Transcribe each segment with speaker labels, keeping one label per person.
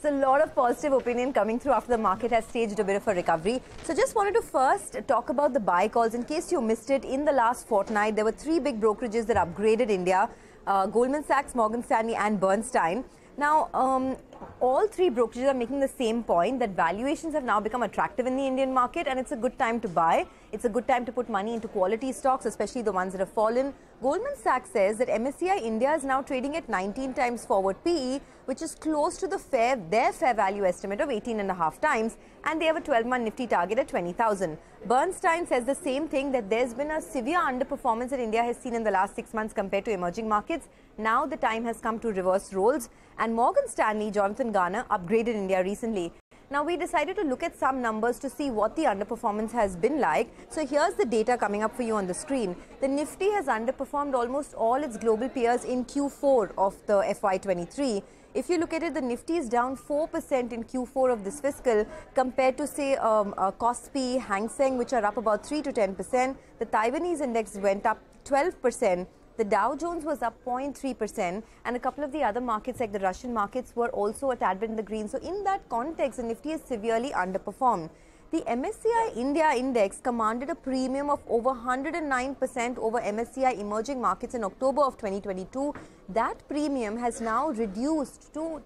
Speaker 1: So a lot of positive opinion coming through after the market has staged a bit of a recovery. So just wanted to first talk about the buy calls. In case you missed it, in the last fortnight, there were three big brokerages that upgraded India. Uh, Goldman Sachs, Morgan Stanley and Bernstein. Now, um, all three brokerages are making the same point that valuations have now become attractive in the Indian market and it's a good time to buy. It's a good time to put money into quality stocks, especially the ones that have fallen. Goldman Sachs says that MSCI India is now trading at 19 times forward PE, which is close to the fair their fair value estimate of 18 and a half times, and they have a 12-month Nifty target at 20,000. Bernstein says the same thing that there's been a severe underperformance that India has seen in the last six months compared to emerging markets. Now the time has come to reverse roles, and Morgan Stanley, Jonathan Garner, upgraded India recently. Now we decided to look at some numbers to see what the underperformance has been like. So here's the data coming up for you on the screen. The Nifty has underperformed almost all its global peers in Q4 of the FY23. If you look at it, the Nifty is down 4% in Q4 of this fiscal compared to, say, um, uh, Kospi, Hang Seng, which are up about 3 to 10%. The Taiwanese index went up 12%. The Dow Jones was up 0.3% and a couple of the other markets like the Russian markets were also a tad bit in the green. So in that context, the Nifty is severely underperformed. The MSCI India index commanded a premium of over 109% over MSCI emerging markets in October of 2022. That premium has now reduced to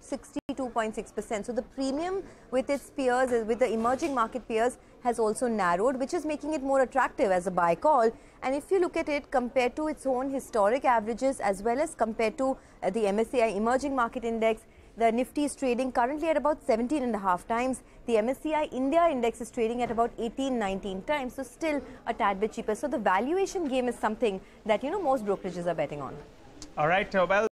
Speaker 1: 62.6%. So the premium with its peers, with the emerging market peers, has also narrowed, which is making it more attractive as a buy call. And if you look at it compared to its own historic averages as well as compared to uh, the MSCI emerging market index, the Nifty is trading currently at about 17 and a half times. The MSCI India index is trading at about 18, 19 times. So still a tad bit cheaper. So the valuation game is something that, you know, most brokerages are betting on.
Speaker 2: All right. Uh, well.